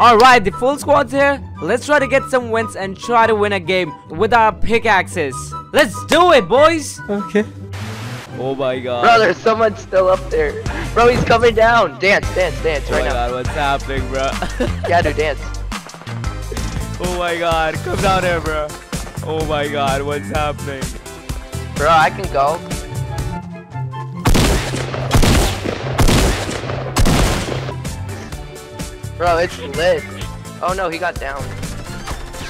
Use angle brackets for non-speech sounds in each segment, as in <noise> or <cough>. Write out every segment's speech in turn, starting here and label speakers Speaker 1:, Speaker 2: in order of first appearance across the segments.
Speaker 1: Alright, the full squad's here. Let's try to get some wins and try to win a game with our pickaxes. Let's do it, boys!
Speaker 2: Okay.
Speaker 1: Oh my god.
Speaker 3: Bro, there's someone still up there. Bro, he's coming down. Dance, dance, dance right now.
Speaker 1: oh
Speaker 3: right
Speaker 1: my
Speaker 3: now.
Speaker 1: god, what's happening, bro? <laughs>
Speaker 3: Yeah, dude, dance. <laughs>
Speaker 1: oh my god, come down here, bro. Oh my god, what's happening?
Speaker 3: Bro, I can go. Bro, it's lit. Oh no, he got down.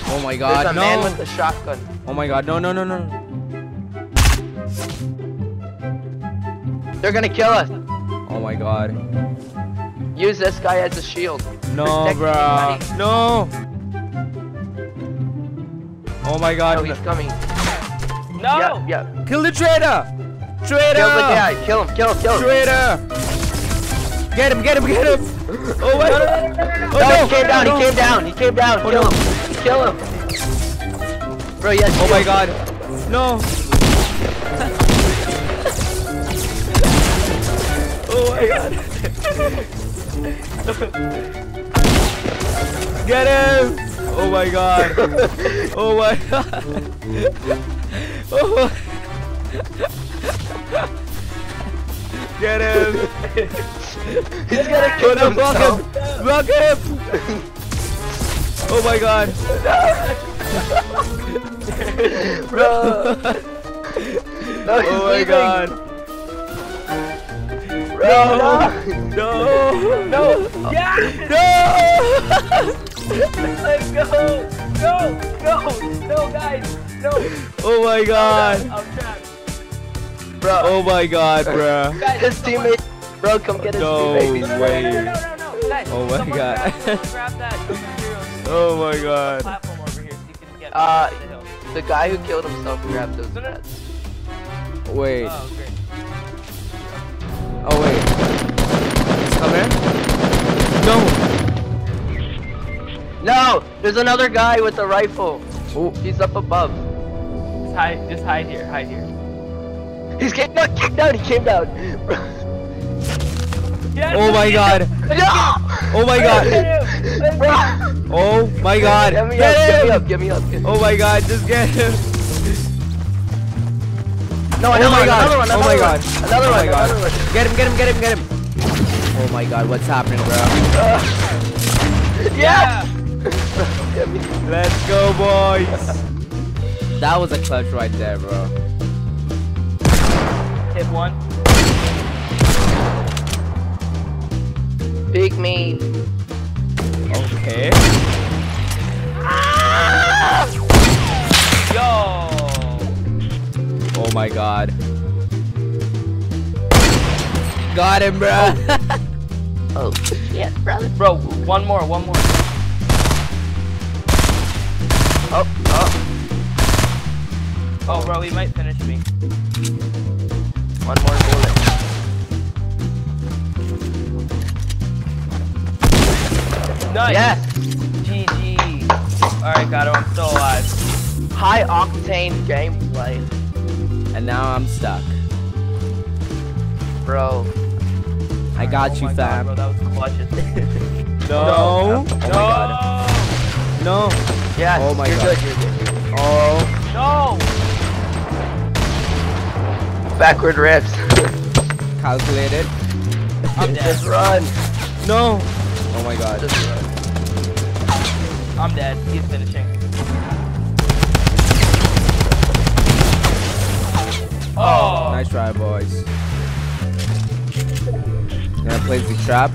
Speaker 1: Oh my god,
Speaker 3: There's
Speaker 1: god,
Speaker 3: a man with the shotgun.
Speaker 1: Oh my god, no, no, no, no.
Speaker 3: They're gonna kill us.
Speaker 1: Oh my god.
Speaker 3: Use this guy as a shield.
Speaker 1: No,
Speaker 3: Protect
Speaker 1: bro.
Speaker 3: buddy.
Speaker 1: No! Oh my god.
Speaker 3: Oh, he's coming.
Speaker 4: No!
Speaker 3: Yeah, yeah.
Speaker 1: Kill the traitor! Traitor!
Speaker 3: Kill the guy. Kill him. Kill him. Kill him.
Speaker 1: Traitor! Get him, get him, get him! Oh my god! Oh,
Speaker 3: no, he came down.
Speaker 1: no.
Speaker 3: He came down. He came down.
Speaker 1: Oh,
Speaker 3: kill
Speaker 1: no.
Speaker 3: him. Kill him. Bro, yes.
Speaker 1: Oh my god. No. <laughs> oh my god. Get him! Oh my god. Oh my <laughs> god. Oh. <laughs> Get him!
Speaker 3: He's gonna kill
Speaker 1: no, block him! Block him! Oh my god. <laughs>
Speaker 3: Bro. No,
Speaker 1: Oh my
Speaker 3: leaving.
Speaker 1: god.
Speaker 3: Bro,
Speaker 1: No! No!
Speaker 4: No! Yeah!
Speaker 1: No!
Speaker 4: Let's go! No! No! No, guys! No!
Speaker 1: Oh my god!
Speaker 4: I'm trapped.
Speaker 3: Bro,
Speaker 1: Oh my god, bruh.
Speaker 4: Guys,
Speaker 3: his teammate. Bro, come get his
Speaker 1: No
Speaker 3: teammate.
Speaker 4: No, no, no,
Speaker 1: way.
Speaker 4: no, no, no, no, no, guys,
Speaker 1: Oh my
Speaker 4: someone
Speaker 1: God.
Speaker 4: Grab, someone grab that <laughs>
Speaker 1: Oh my god.
Speaker 4: platform over here so you can get
Speaker 3: Uh,
Speaker 4: the.
Speaker 3: The guy who killed himself grabbed those
Speaker 4: No, no.
Speaker 1: Wait.
Speaker 4: Oh, great.
Speaker 1: Oh wait. He's coming? No!
Speaker 3: No, there's another guy with a rifle.
Speaker 1: Oh,
Speaker 3: He's up above.
Speaker 4: Just hide, just hide here, hide here.
Speaker 3: He's came down, came down, he came down. <laughs>
Speaker 4: Yes,
Speaker 1: oh my god.
Speaker 3: no!
Speaker 1: Oh my god.
Speaker 4: Get him! Let's
Speaker 1: Oh my god.
Speaker 3: Get me up, get me up, get me up.
Speaker 1: Oh my god, just get him.
Speaker 3: No,
Speaker 1: Oh
Speaker 3: another
Speaker 1: my
Speaker 3: one,
Speaker 1: god.
Speaker 3: another one,
Speaker 1: Oh
Speaker 3: another oh
Speaker 1: my
Speaker 3: one.
Speaker 1: god.
Speaker 3: Another
Speaker 1: Oh
Speaker 3: one,
Speaker 1: my god.
Speaker 3: another one.
Speaker 1: Get him, get him, get him, get him. Oh my god, what's happening, bro? <laughs>
Speaker 3: Yeah! Get.
Speaker 1: Let's go, boys. That was a clutch right there, bro.
Speaker 4: Hit one.
Speaker 3: Big me.
Speaker 1: Okay. Ah!
Speaker 4: Yo!
Speaker 1: Oh my god. Got him, bro.
Speaker 3: Oh. <laughs> oh, yeah, brother.
Speaker 4: Bro, one more, one more.
Speaker 3: Oh, oh.
Speaker 4: Oh, bro, he might finish me.
Speaker 3: One more bullet.
Speaker 4: Nice!
Speaker 3: Yes!
Speaker 4: GG. Alright, got him. I'm still alive.
Speaker 3: High octane gameplay.
Speaker 1: and now I'm stuck.
Speaker 3: Bro.
Speaker 1: I got
Speaker 4: Oh
Speaker 1: you,
Speaker 4: my God,
Speaker 1: fam.
Speaker 4: bro, that was clutch. <laughs>
Speaker 1: no.
Speaker 4: no.
Speaker 1: Oh my god. No.
Speaker 3: Yes,
Speaker 1: Oh my
Speaker 3: you're
Speaker 1: God.
Speaker 3: good, you're good.
Speaker 1: Oh.
Speaker 4: No!
Speaker 3: Backward rips. <laughs>
Speaker 1: Calculated.
Speaker 4: I'm <laughs> dead.
Speaker 3: Just run.
Speaker 1: No. Oh my god.
Speaker 3: Just run.
Speaker 4: I'm dead. He's finishing. Oh!
Speaker 1: Nice try, boys. Gonna place the trap.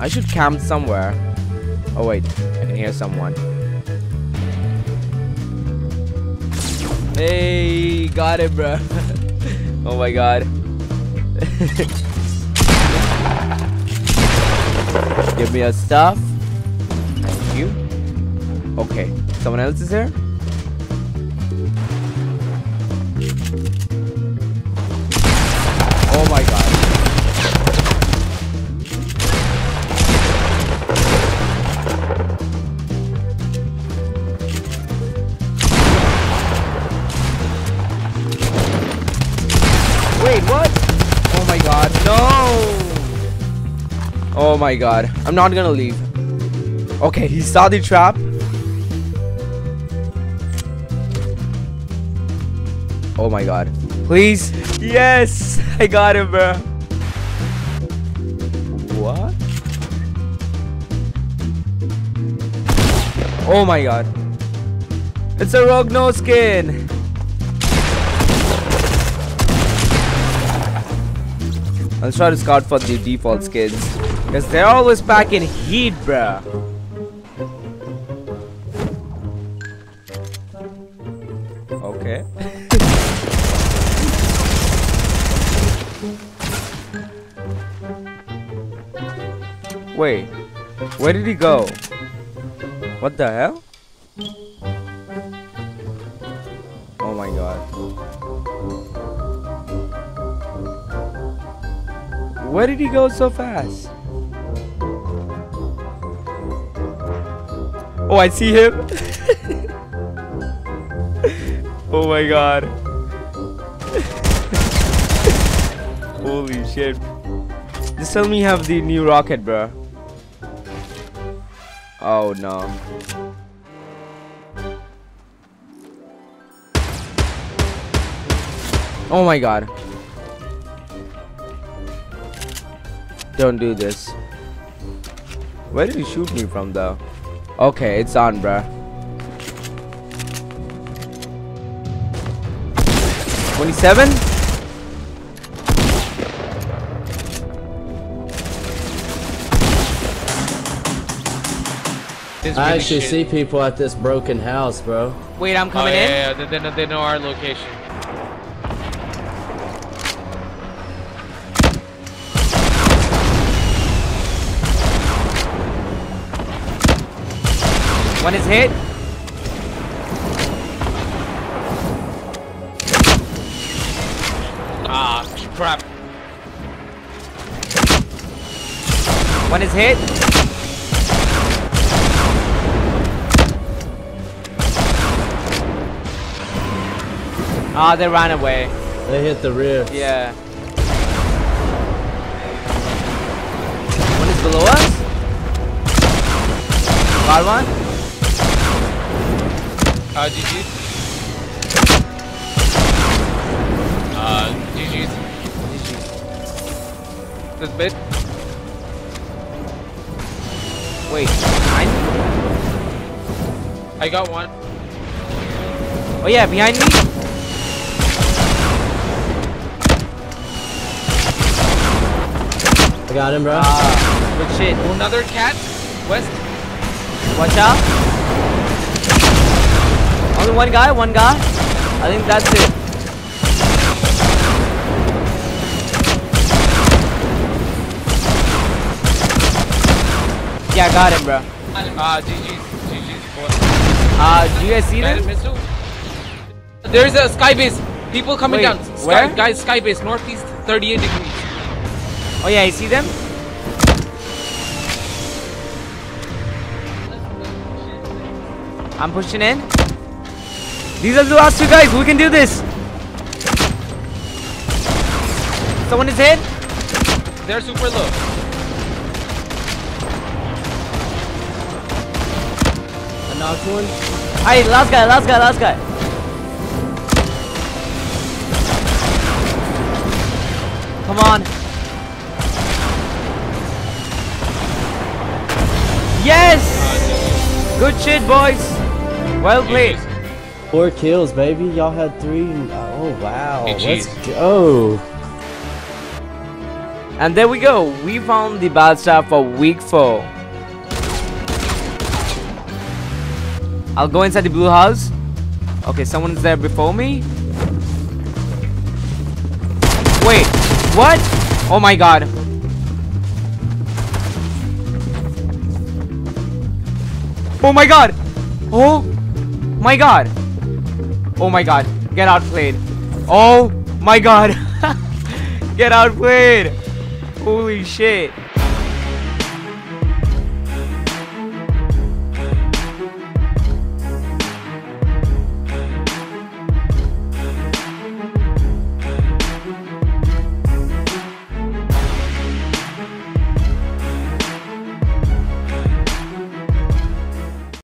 Speaker 1: I should camp somewhere. Oh wait, I can hear someone. Hey, got it, bro. <laughs> oh my god. <laughs> Give me a stuff. Thank you. Okay, someone else is here. Oh my god. I'm not gonna leave. Okay, he saw the trap. Oh my god. Please. Yes. I got him, bro. What? Oh my god. It's a rogue no skin. Let's try to scout for the default skins. Because they're always packing heat, bruh. Okay. Wait. Where did he go? What the hell? Oh my god. Where did he go so fast? Oh, I see him. oh my god. Holy shit. Just tell me you have the new rocket, bro. Oh no. Oh my god. Don't do this. Where did he shoot me from though? Okay, it's on, bruh. Twenty-seven?
Speaker 4: This
Speaker 2: I actually
Speaker 4: shit.
Speaker 2: see people at this broken house, bro.
Speaker 1: Wait, I'm
Speaker 4: Oh,
Speaker 1: coming
Speaker 4: yeah,
Speaker 1: in.
Speaker 4: yeah, yeah. They, they, they know our location.
Speaker 1: One is hit.
Speaker 4: Ah, crap.
Speaker 1: One is hit. Ah, they ran away.
Speaker 2: They hit the roof.
Speaker 1: Yeah. One is below us. Got one.
Speaker 4: Uh, GG. Uh, GG's. This bit.
Speaker 1: Wait, behind?
Speaker 4: I got one.
Speaker 1: Oh yeah, behind me.
Speaker 2: I got him, bro.
Speaker 1: Ah, good shit.
Speaker 4: Another cat. West.
Speaker 1: Watch out. Only one guy, one guy. I think that's it. Yeah, got him, bro.
Speaker 4: Ah, GG's. GG's.
Speaker 1: Uh, do you guys see them?
Speaker 4: There's a sky base. People coming
Speaker 1: Wait,
Speaker 4: down. Sky,
Speaker 1: where?
Speaker 4: Guys, sky base. Northeast, 38 degrees.
Speaker 1: Oh yeah, you see them? I'm pushing in. These are the last two guys. We can do this. Someone is hit.
Speaker 4: They're super low.
Speaker 2: Knocked one.
Speaker 1: Hey, last guy, last guy, last guy. Come on. Yes! Good shit, boys. Well played.
Speaker 2: Four kills, baby. Y'all had three. Oh, wow. Let's go.
Speaker 1: And there we go. We found the battle star for week four. I'll go inside the blue house. Okay, someone's there before me. Wait, what? Oh my god. Oh my god. Oh my god. Oh my god. Get outplayed. Oh my god. <laughs> Get outplayed. Holy shit.